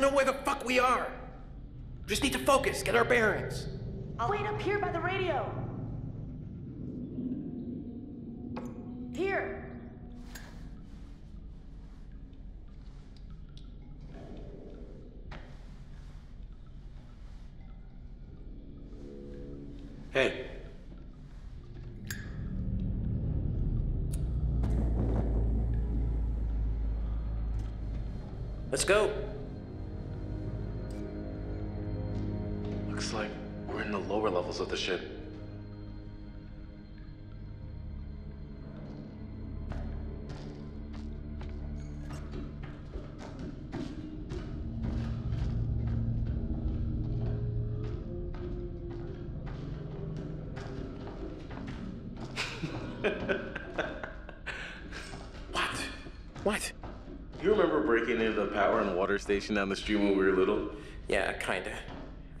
don't know where the fuck we are. We just need to focus, get our bearings. I'll wait up here by the radio. Here. Hey. Let's go. Of the ship. What? What? You remember breaking into the power and water station down the street when we were little? Yeah, kinda.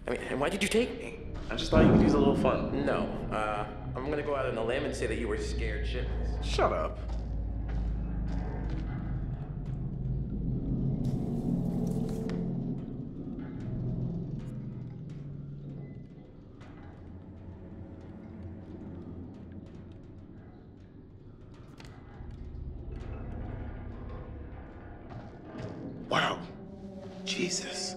I mean, and why did you take me? I just thought you could use a little fun. No. Uh, I'm gonna go out on a limb and say that you were scared shitless. Shut up. Wow. Jesus.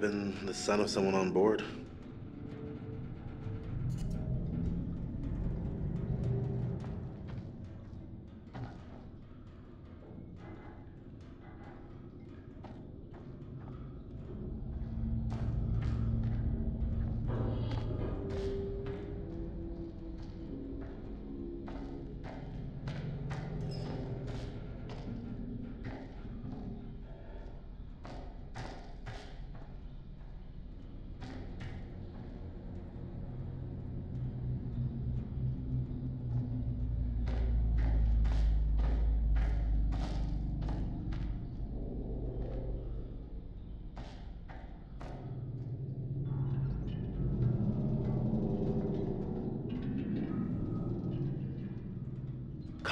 Have been the son of someone on board.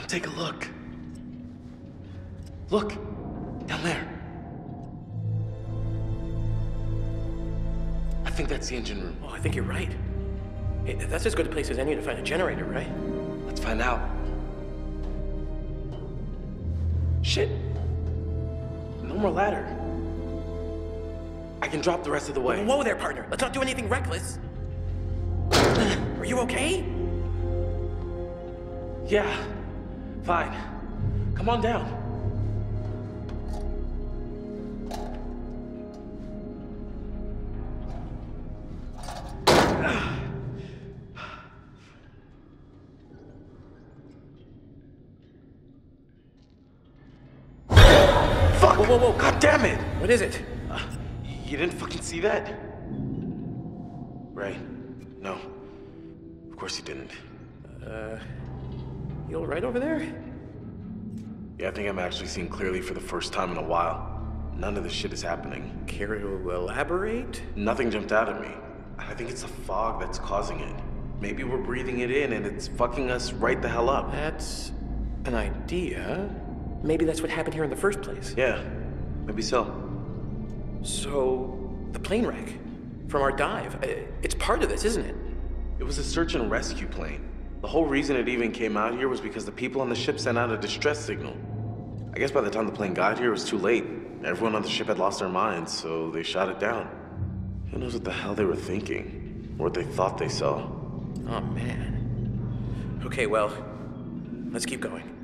Take a look. Look, down there. I think that's the engine room. Oh, I think you're right. Hey, that's as good a place as any to find a generator, right? Let's find out. Shit. No more ladder. I can drop the rest of the way. Whoa there, partner. Let's not do anything reckless. Are you okay? Yeah, fine. Come on down. Fuck! Whoa, whoa, whoa. God damn it! What is it? Uh, you didn't fucking see that? Right. No. Of course you didn't. Uh, You all right over there? Yeah, I think I'm actually seeing clearly for the first time in a while. None of this shit is happening. Care to elaborate? Nothing jumped out at me. I think it's the fog that's causing it. Maybe we're breathing it in and it's fucking us right the hell up. That's an idea. Maybe that's what happened here in the first place. Yeah, maybe so. So, the plane wreck from our dive, uh, it's part of this, isn't it? It was a search and rescue plane. The whole reason it even came out here was because the people on the ship sent out a distress signal. I guess by the time the plane got here, it was too late. Everyone on the ship had lost their minds, so they shot it down. Who knows what the hell they were thinking? Or what they thought they saw. Oh, man. Okay, well, let's keep going.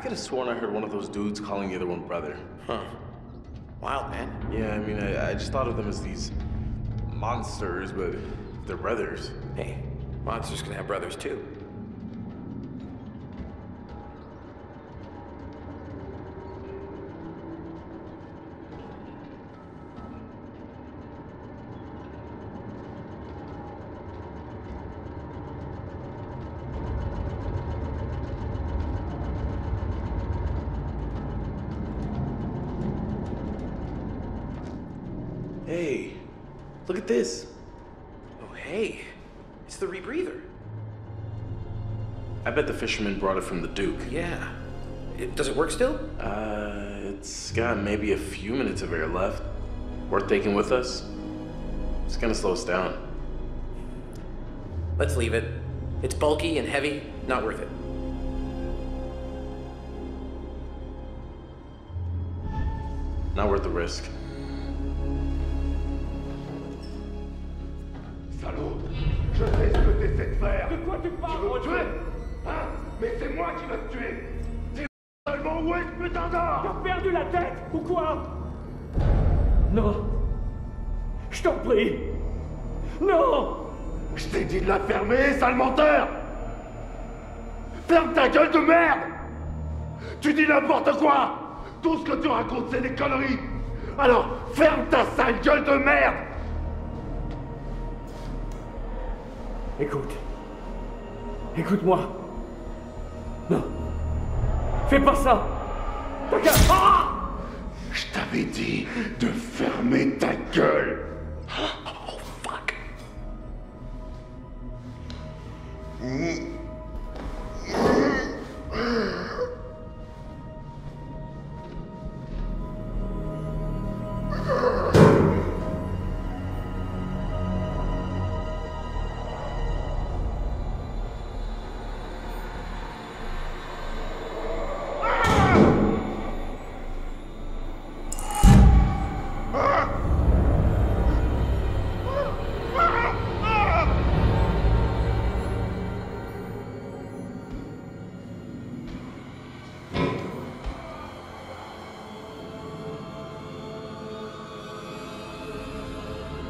Could have sworn I heard one of those dudes calling the other one brother. Huh. Wild, man. Yeah, I mean, I, I just thought of them as these monsters, but they're brothers. Hey, monsters can have brothers too. Hey, look at this. Oh, hey. It's the rebreather. I bet the fisherman brought it from the Duke. Yeah. It, does it work still? Uh, it's got maybe a few minutes of air left. Worth taking with us? It's gonna slow us down. Let's leave it. It's bulky and heavy. Not worth it. Not worth the risk. Ferme ta gueule de merde Tu dis n'importe quoi Tout ce que tu racontes, c'est des conneries Alors, ferme ta sale gueule de merde Écoute. Écoute-moi. Non. Fais pas ça. Ta gueule. Ah Je t'avais dit de fermer ta gueule Oh, fuck. Grrrr.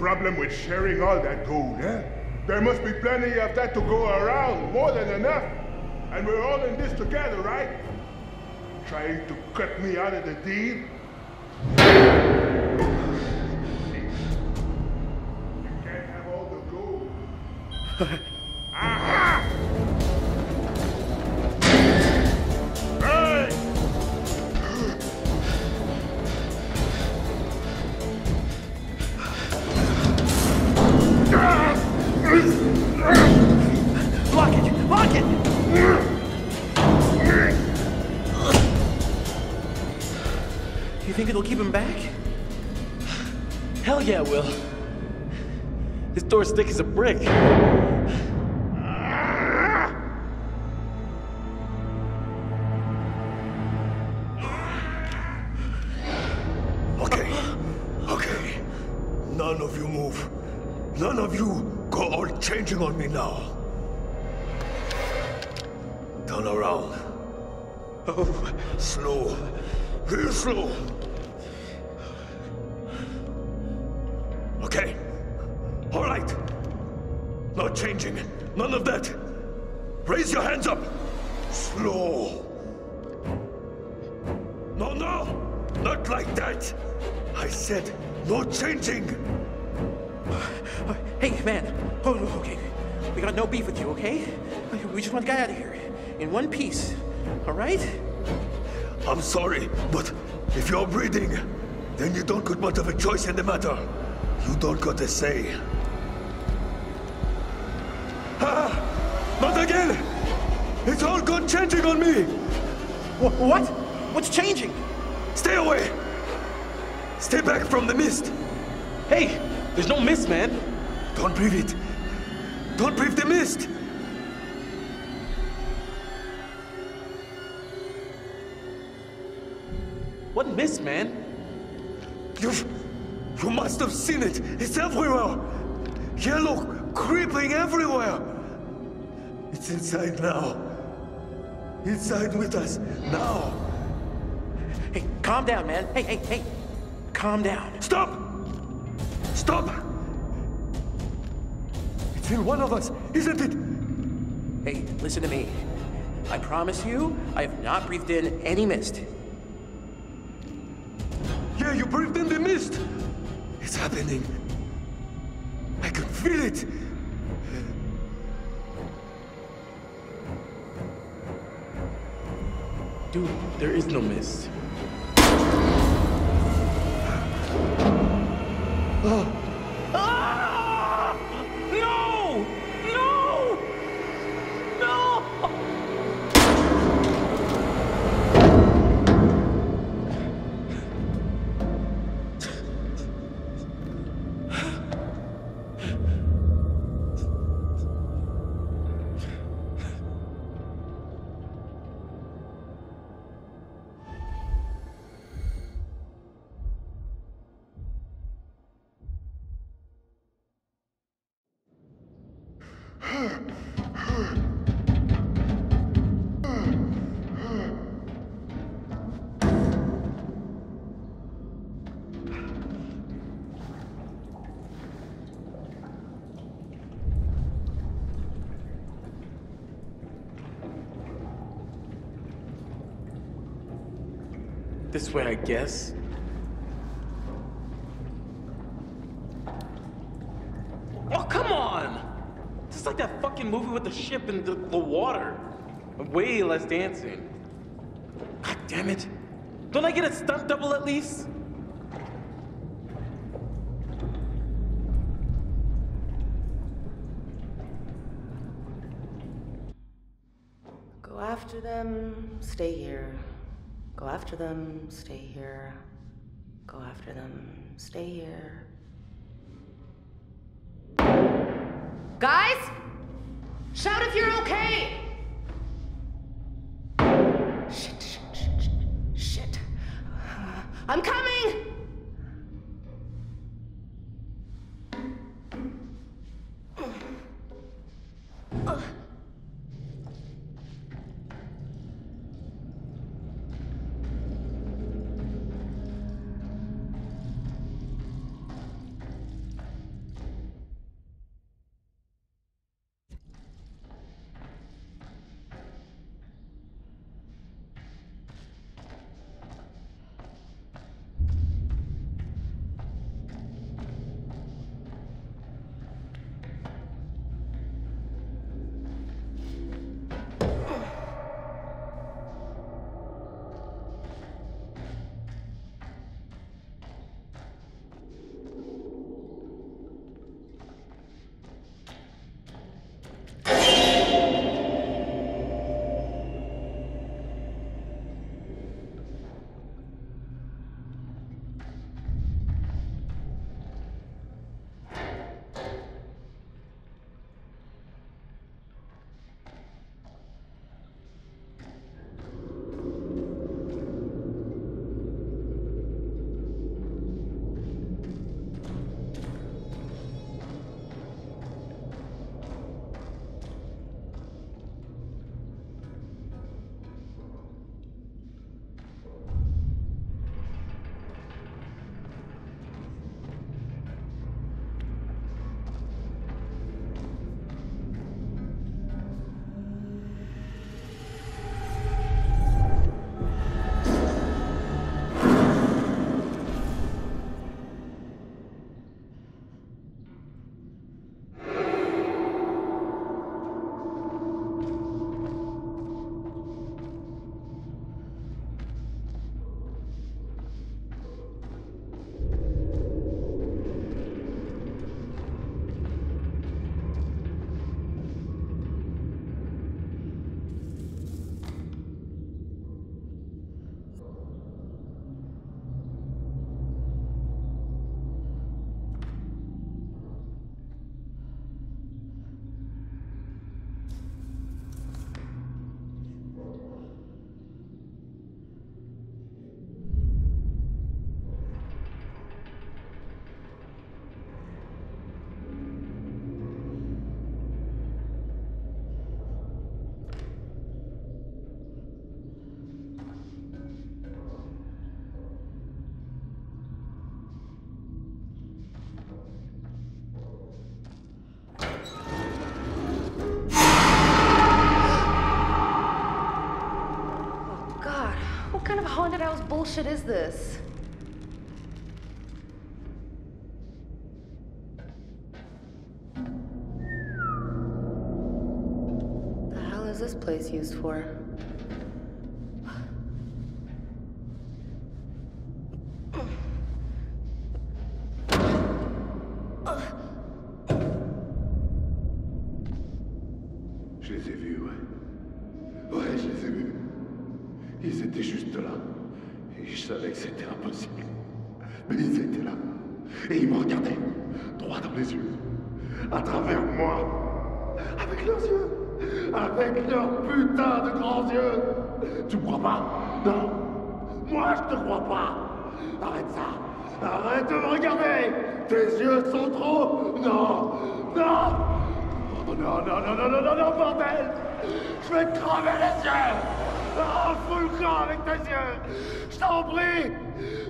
problem with sharing all that gold, eh? There must be plenty of that to go around, more than enough. And we're all in this together, right? Trying to cut me out of the deal? You can't have all the gold. it'll keep him back? Hell yeah, Will. His door's thick as a brick. Okay, okay. None of you move. None of you go all changing on me now. Turn around. Oh, slow. Real slow. Said no changing. Hey, man. Oh, okay. We got no beef with you, okay? We just want to get out of here. In one piece. All right? I'm sorry, but if you're breathing, then you don't got much of a choice in the matter. You don't got a say. Ah! Not again! It's all gone changing on me! Wh- what? What's changing? Stay away! Stay back from the mist! Hey, there's no mist, man. Don't breathe it! Don't breathe the mist! What mist, man? You've... You must have seen it! It's everywhere! Yellow, creeping everywhere! It's inside now. Inside with us, now! Hey, calm down, man. Hey, hey, hey. Calm down. Stop! Stop! It's in one of us, isn't it? Hey, listen to me. I promise you, I have not breathed in any mist. Yeah, you breathed in the mist! It's happening. I can feel it! Dude, there is no mist. Ah! This way, I guess. Oh, come on! Just like that fucking movie with the ship and the, the water. Way less dancing. God damn it. Don't I get a stunt double at least? Go after them, stay here. Go after them, stay here. Go after them, stay here. Guys? Shout if you're okay! Bullshit is this? The hell is this place used for? Savais que c'était impossible. Mais ils étaient là. Et ils me regardaient, droit dans les yeux. À travers moi. Avec leurs yeux. Avec leurs putains de grands yeux. Tu me crois pas? Non Moi, je te crois pas Arrête ça Arrête de me regarder Tes yeux sont trop... Non Non Oh non, non, non, non, non, non, non, bordel Je vais te crever les yeux Ah, le camp avec tes yeux Je t'en prie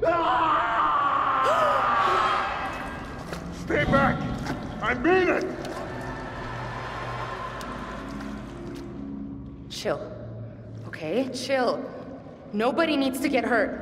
ah Stay back I mean it Chill. Okay? Chill. Nobody needs to get hurt.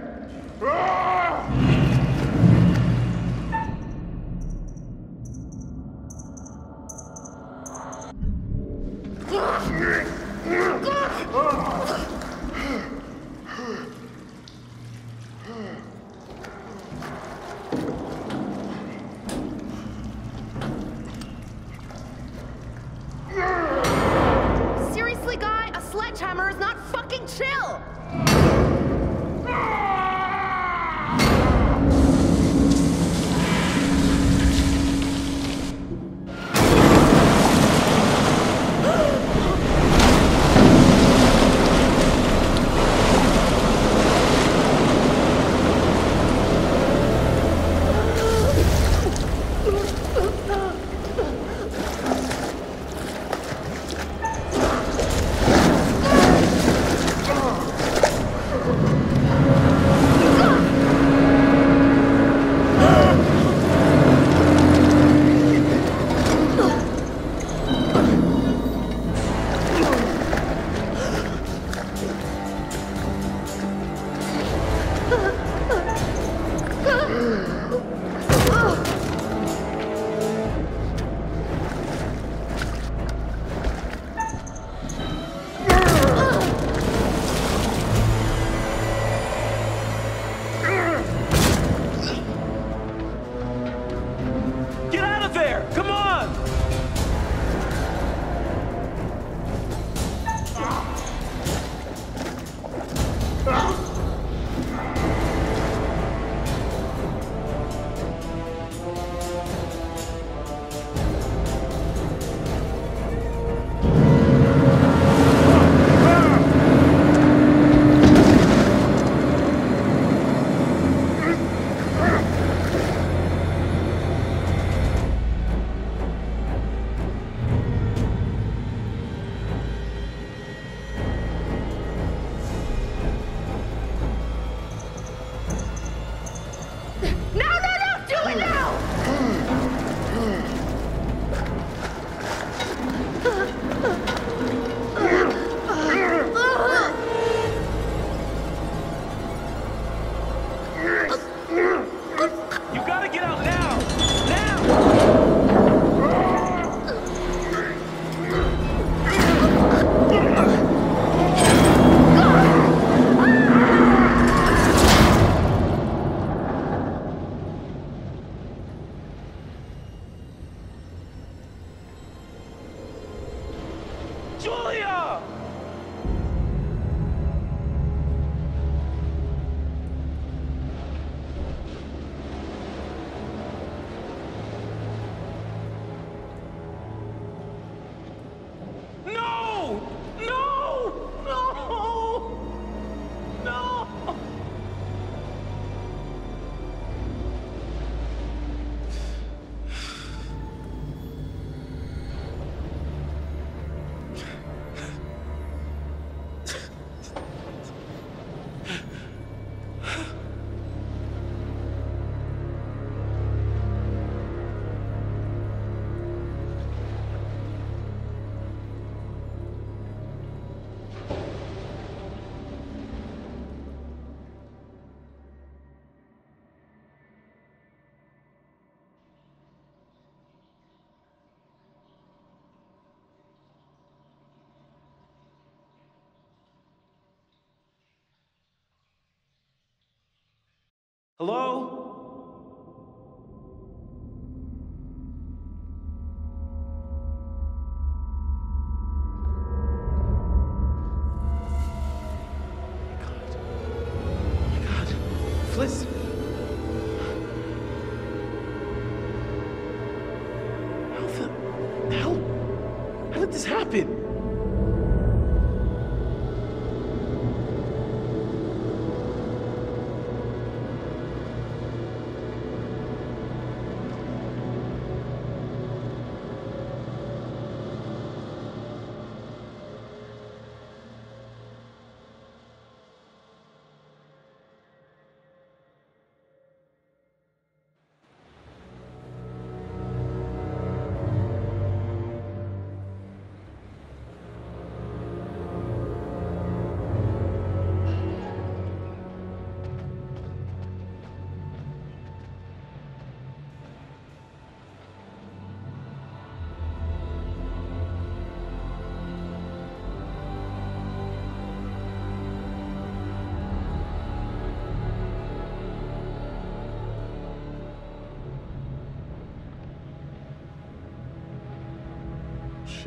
Hello?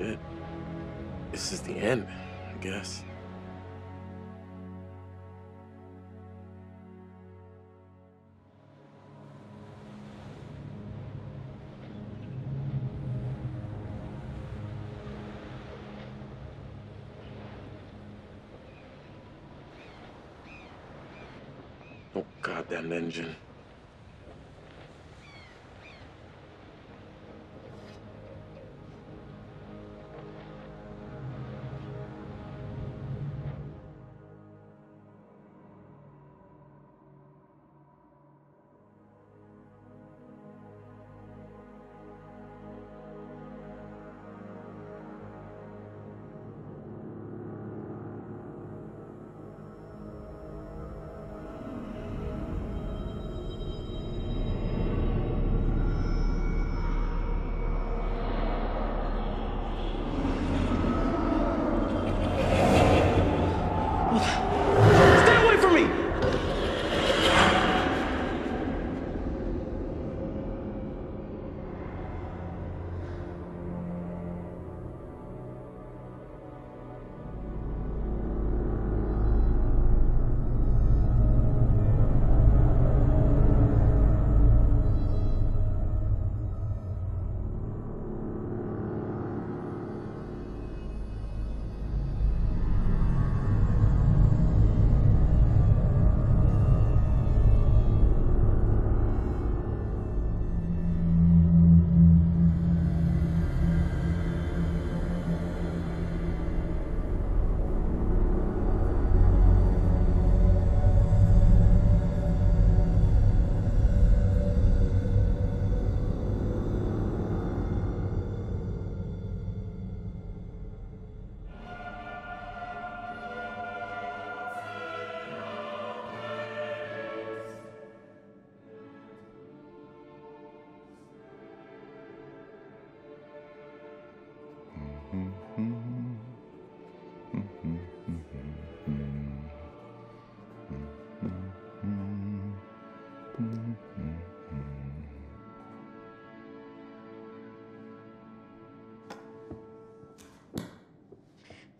Shit. This is the end, I guess. Oh, goddamn engine.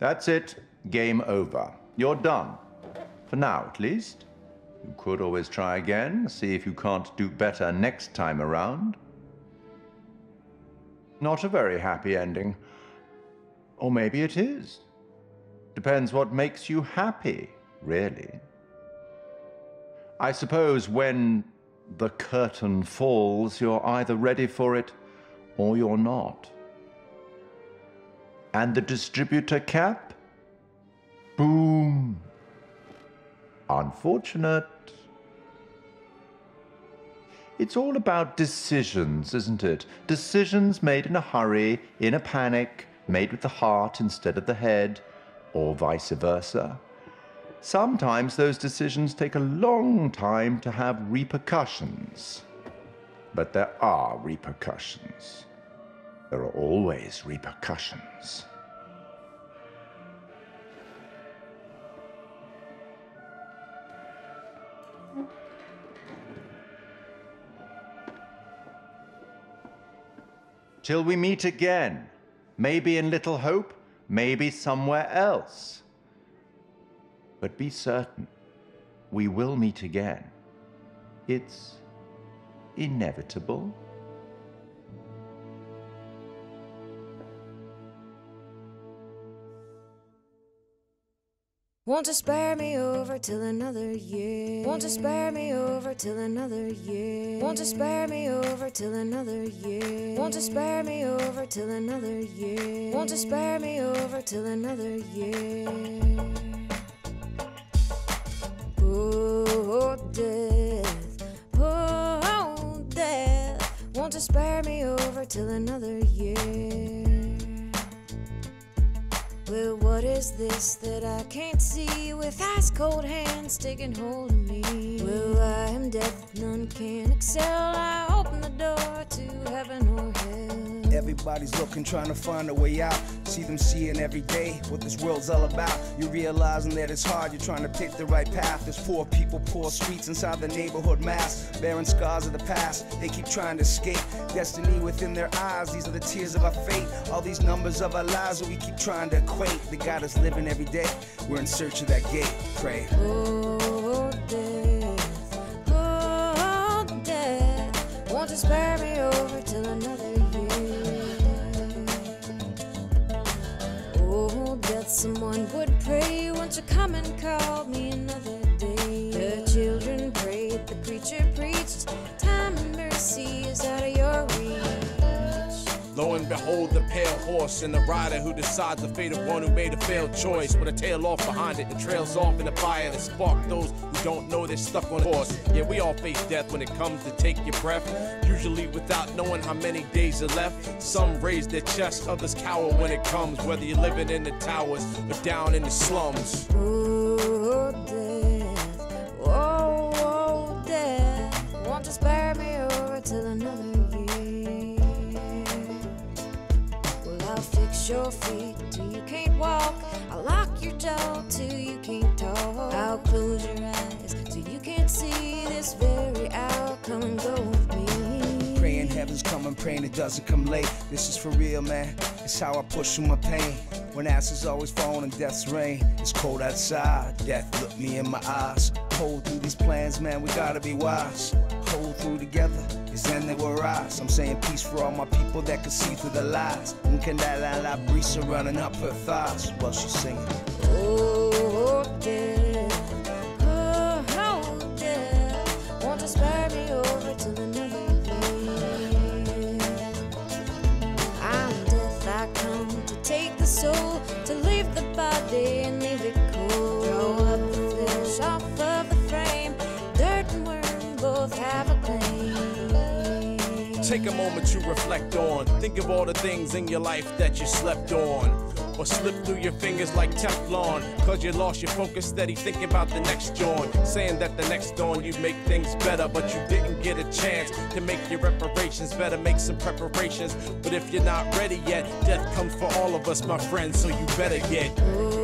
That's it. Game over. You're done. For now, at least. You could always try again, see if you can't do better next time around. Not a very happy ending. Or maybe it is. Depends what makes you happy, really. I suppose when the curtain falls, you're either ready for it or you're not. And the distributor cap? Boom. Unfortunate. It's all about decisions, isn't it? Decisions made in a hurry, in a panic, made with the heart instead of the head, or vice versa. Sometimes those decisions take a long time to have repercussions. But there are repercussions. There are always repercussions. Till we meet again, maybe in Little Hope, maybe somewhere else. But be certain, we will meet again. It's inevitable. Won't you spare me over till another year? Won't you spare me over till another year? Won't you spare me over till another year? Won't you spare me over till another year? Won't you spare me over till another year? Oh, death, oh, death. Won't you spare me over till another year? Well, what is this that I can't see with ice cold hands taking hold of me? Well, I am death, none can excel. I open the door to heaven or hell. Everybody's looking, trying to find a way out. See them seeing every day what this world's all about. You're realizing that it's hard, you're trying to pick the right path. There's poor people, poor streets inside the neighborhood mass. Bearing scars of the past, they keep trying to escape. Destiny within their eyes, these are the tears of our fate. All these numbers of our lives that we keep trying to equate. The God is living every day. We're in search of that gate. Pray. Oh, death, oh, death. Won't you spare me come and call me Lo and behold, the pale horse and the rider who decides the fate of one who made a failed choice. With a tail off behind it, it trails off in a fire that spark those who don't know they're stuck on a horse. Yeah, we all face death when it comes to take your breath. Usually without knowing how many days are left. Some raise their chest, others cower when it comes. Whether you're living in the towers or down in the slums. Your feet till you can't walk. I'll lock your jaw till you can't talk. I'll close your eyes till you can't see this very hour. Come and go with me. Praying heaven's coming, praying it doesn't come late. This is for real, man. It's how I push through my pain. When ashes always fall and death's rain. It's cold outside. Death look me in my eyes. Hold through these plans, man. We gotta be wise. Hold through together. Is then they will rise. I'm saying peace for all my people that can see through the lies. And can that la la brisa running up her thighs while she's singing. Take a moment to reflect on. Think of all the things in your life that you slept on. Or slip through your fingers like Teflon. Cause you lost your focus, steady thinking about the next joint. Saying that the next dawn you'd make things better, but you didn't get a chance to make your reparations. Better make some preparations. But if you're not ready yet, death comes for all of us, my friends, so you better get.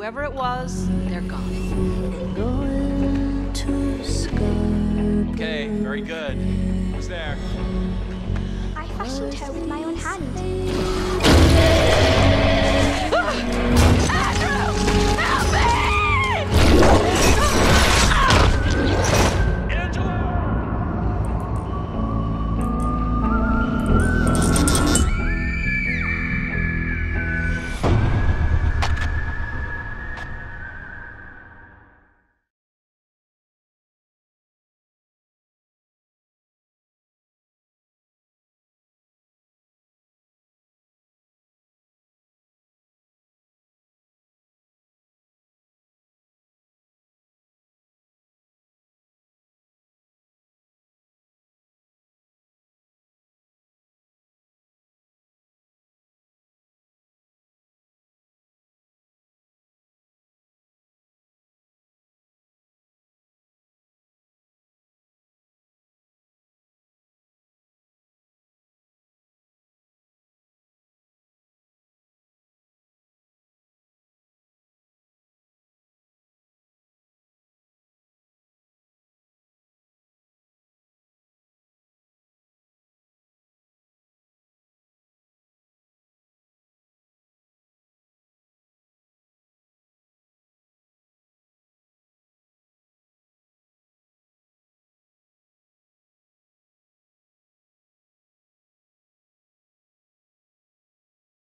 Whoever it was, they're gone. Going to Scorpio. Okay, very good. Who's there? I fashioned her with my